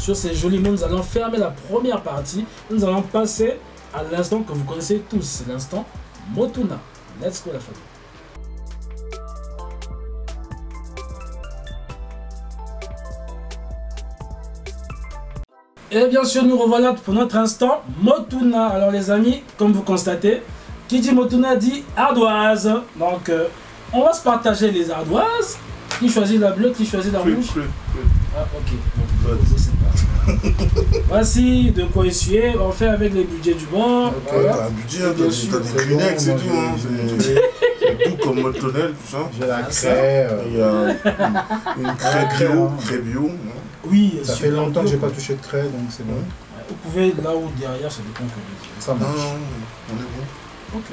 sur ces jolis mots, nous allons fermer la première partie. Nous allons passer à l'instant que vous connaissez tous, c'est l'instant Motuna. Let's go la famille. Et bien sûr, nous revoilà pour notre instant Motuna. Alors les amis, comme vous constatez, qui dit Motuna dit ardoise. Donc euh, on va se partager les ardoises. Qui choisit la bleue, qui choisit la rouge. Ah ok. Donc, c'est parti. Voici de quoi essuyer. On fait avec les budgets du bord. Ouais, Voilà. t'as un budget, hein, Bien t'as sûr. t'as des C'est Kleenex bon, et tout. hein, c'est- tout comme mode tonnel, tout ça. J'ai la Ah, craie. Il y a une craie Ah, bio, hein. craie bio. hein. Oui, Ça fait longtemps que j'ai pas touché de craie, donc c'est bon. Vous pouvez là ou derrière, ça dépend que vous Ça Non, marche. non, on est bon. Ok.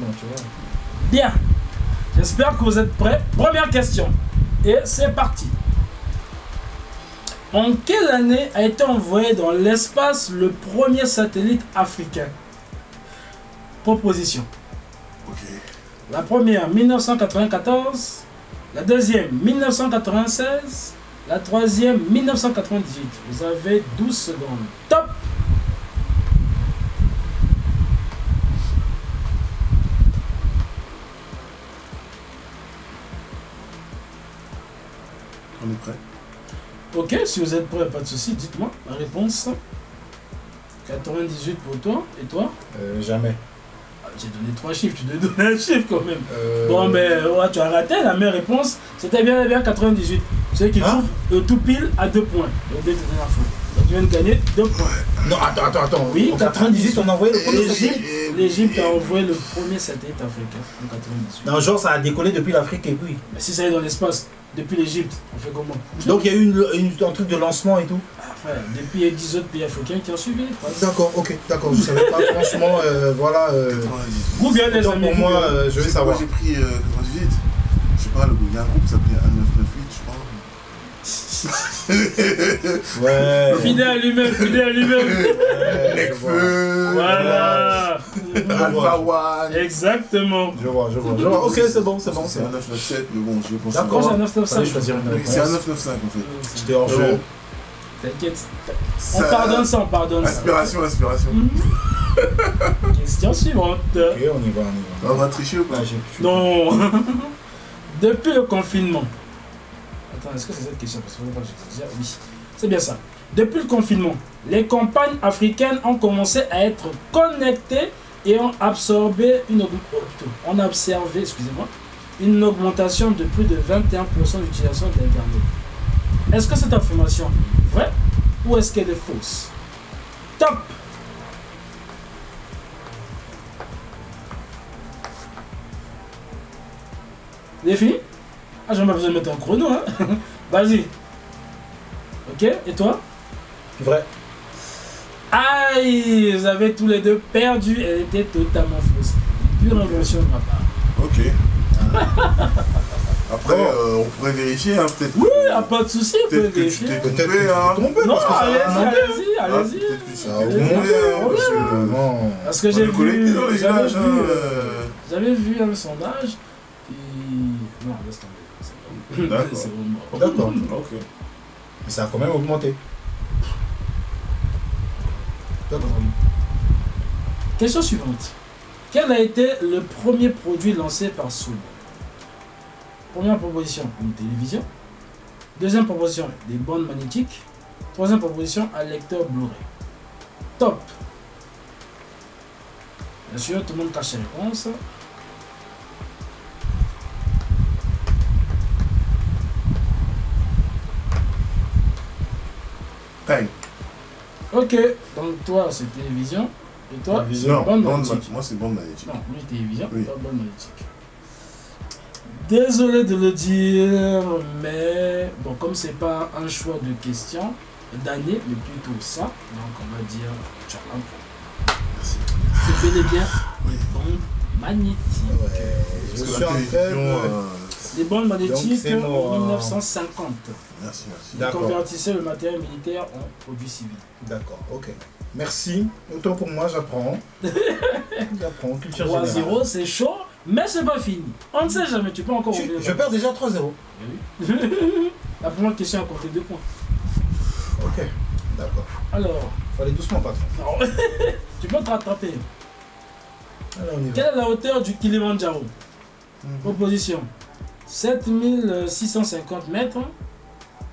Non, tu vois. Bien. J'espère que vous êtes prêts. Première question. Et c'est parti. En quelle année a été envoyé dans l'espace le premier satellite africain? Proposition. La première, 1994. La deuxième, 1996. La troisième, 1998. Vous avez 12 secondes. Top On est prêt? Ok, si vous êtes prêts, pas de souci, dites-moi la réponse. 98 pour toi, et toi Euh, jamais. Ah, J'ai donné trois chiffres, tu dois donner un chiffre quand même. Euh, Bon, mais ouais, tu as raté, la meilleure réponse, c'était bien bien 98. Ceux qui Hein trouvent le tout pile à deux points. Donc tu viens de gagner deux points. Non, attends, attends, attends. Oui, En 98, on a envoyé le premier L'Égypte, a envoyé le premier satellite africain en 98. Non, genre, ça a décollé depuis l'Afrique et puis. Mais si ça est dans l'espace, depuis l'Égypte, on fait comment? Donc, il y a eu une, une- un truc de lancement et tout. Enfin, depuis, il y a 10 autres pays africains qui ont suivi. D'accord, ok, d'accord. Je savais pas, franchement, euh, voilà. euh, 98. Google, les amis. pour moi, euh, je Je vais savoir. j'ai pris euh, 98. Je sais pas, le- il y a un groupe qui s'appelait 1998, je crois. Ouais. Fidèle à lui-même, fidèle à lui-même. Ouais. Necfeu. Voilà. Alpha One. Exactement. Je vois, je vois. Je vois. Ok, c'est bon, c'est bon. C'est un 997, mais bon, je pense. D'accord. J'ai un Fallait 995. choisir une Oui, c'est un réponse. 995 en fait. J'étais hors jeu. T'inquiète. On pardonne ça, on pardonne ça. Inspiration, inspiration. Question suivante. Ok, on y va, on y va. On va tricher ou pas? Je Non. Depuis le confinement. Attends, est-ce que c'est cette question? Parce qu'il faut pas que. Oui, c'est bien ça. Depuis le confinement, les campagnes africaines ont commencé à être connectées et ont absorbé une oh, on a observé, excusez-moi, une augmentation de plus de 21% d'utilisation d'Internet. Est-ce que cette affirmation est vraie ou est-ce qu'elle est fausse? Top avez fini? Ah, j'ai pas besoin de mettre un chrono, hein Vas-y. Ok, et toi? Vrai. Aïe, vous avez tous les deux perdu. Elle était totalement fausse. Pure invention de ma part. Ok. Après, Bon. euh, on pourrait vérifier, hein, peut-être. Oui, y a pas de souci, que tu vérifier. t'es Peut-être que trompé, tu hein. t'es trompé Non, allez-y, allez-y, Ah, allez-y. Hein, parce que. Parce que on j'ai vu, j'avais vu, hein, euh, j'avais vu un sondage. Puis... Non, laisse tomber. D'accord. D'accord. Ok. Mais ça a quand même augmenté. Question suivante. Quel a été le premier produit lancé par Soul? Première proposition, une télévision. Deuxième proposition, des bandes magnétiques. Troisième proposition, un lecteur Blu-ray. Top. Bien sûr, tout le monde cache ses réponses. Time. Ok, donc toi c'est télévision. Et toi. Non, bande bande magnétique. ma- moi c'est bande magnétique. Non, lui télévision, Oui. toi bande magnétique. Désolé de le dire, mais bon, comme c'est pas un choix de question d'année, mais plutôt ça, donc on va dire point. Merci. C'est bel et bien Oui. magnétiques. Ouais, je suis la en de- euh, Les bandes magnétiques mort, en hein. 1950. Merci, merci. Convertissaient le matériel militaire en produit civil. D'accord, ok. Merci. Autant pour moi, j'apprends. j'apprends. Culture générale. 3-0, c'est chaud, mais c'est pas fini. On ne sait jamais, tu peux encore Je, revenir. je perds déjà 3-0. Eh oui. La première question a compté deux points. Ok. D'accord. Alors, aller doucement, patron. tu peux te rattraper. Allez, on y va. Quelle est la hauteur du Kilimanjaro? Mhm. Proposition 7650 mètres.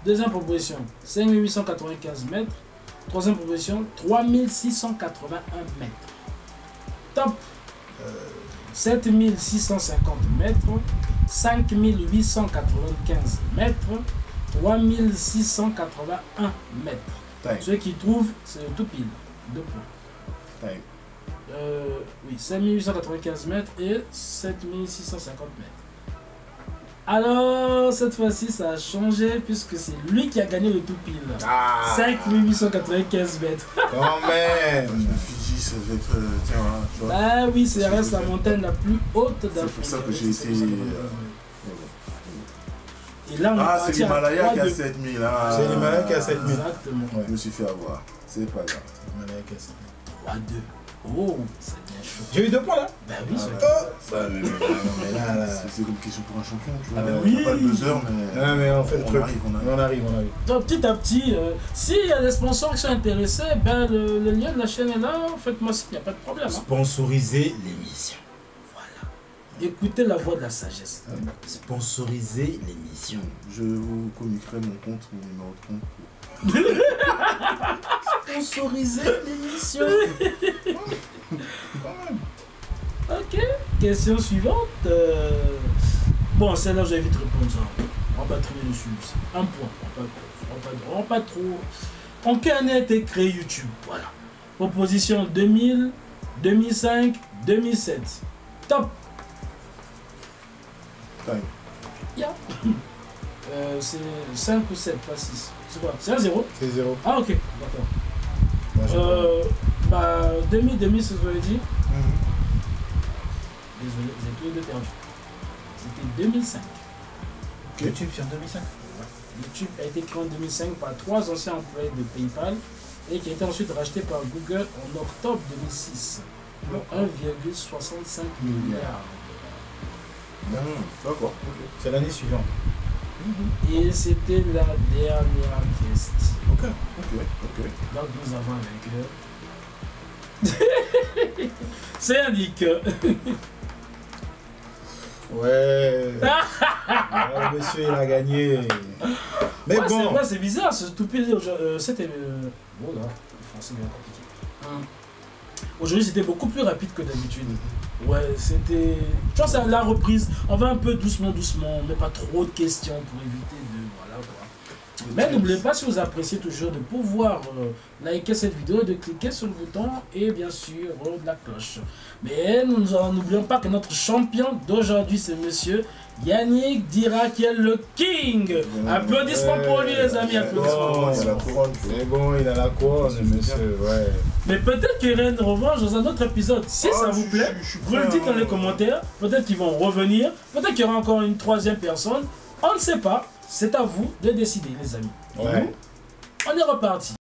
Deuxième proposition 5895 mètres. Troisième proposition 3681 mètres. Top Euh, 7650 mètres. 5895 mètres. 3681 mètres. Ceux qui trouvent, c'est tout pile. Deux points. Euh, oui, 5895 mètres et 7650 mètres. Alors, cette fois-ci, ça a changé puisque c'est lui qui a gagné le tout pile. Ah 5895 mètres. Quand même dit, ça va être. euh, tiens, voilà, tu vois. Bah oui, c'est reste la montagne la plus haute d'Afrique. pour ça que j'ai C'est été, euh, Et là, on est Ah, c'est parti à l'Himalaya qui a de- 7000. Ah. C'est l'Himalaya qui a 7000. Exactement. Ouais. Je me suis fait avoir. C'est pas grave. Himalaya qui a sept. 3 2. Oh, c'est bien chaud. J'ai eu deux points là Bah oui, Ah, c'est ouais. Bah, mais, mais, mais là, là. C'est comme question pour un champion, tu vois. Ah, bah oui. pas de buzzer, mais. Ouais, mais on fait le on truc. arrive, on arrive. On arrive, on arrive. Donc, petit à petit, euh, s'il y a des sponsors qui sont intéressés, ben le, le lien de la chaîne est là. Faites-moi signe, il n'y a pas de problème. hein. Sponsoriser l'émission. Écoutez la voix de la sagesse. Sponsoriser l'émission. Je vous communiquerai mon compte, mon numéro de compte. Sponsoriser l'émission. Question suivante. euh, Bon, celle-là, je vais vite répondre. On va pas traîner dessus. Un point. On va pas, on va pas- on va pas trop. En quelle année a été créé YouTube? Voilà. Proposition 2000, 2005, 2007. Top. Time. Yeah. Euh, c'est 5 ou 7, pas 6. C'est quoi? C'est un 0 C'est zéro. Ah, ok. D'accord. Euh, bah, demi, demi, c'est ce que dit. Désolé, vous êtes tous les deux perdus. C'était 2005. pas. YouTube sur 2005. YouTube a été créé en 2005 par trois anciens employés de PayPal et qui a été ensuite racheté par Google en octobre 2006 pour 1,65 milliard. Mhm. D'accord, ok. C'est l'année suivante. Et c'était la dernière question. Ok, ok, ok. Donc nous avons avec eux. C'est indique. Ouais. Ouais, monsieur, il a gagné. Mais Ouais, bon. c'est bizarre, ce tout pire. euh, C'était. euh, Oh là, le français est bien compliqué. Hum. Aujourd'hui, c'était beaucoup plus rapide que d'habitude. Ouais, c'était. Tu vois, c'est la reprise. On va un peu doucement, doucement. On met pas trop de questions pour éviter de. Mais n'oubliez pas, si vous appréciez toujours, de pouvoir euh, liker cette vidéo, de cliquer sur le bouton et bien sûr euh, de la cloche. Mais nous n'oublions pas que notre champion d'aujourd'hui, c'est monsieur Yannick Dira qui est le king. Applaudissements pour lui, les amis. Applaudissements lui. c'est la couronne. C'est bon, il a la couronne, monsieur. Ouais. Mais peut-être qu'il y aura une revanche dans un autre épisode. Si Ah, ça vous plaît, je vous le dites dans les commentaires. Peut-être qu'ils vont revenir. Peut-être qu'il y aura encore une troisième personne. On ne sait pas. C'est à vous de décider, les amis. Et Ouais. nous, on est reparti.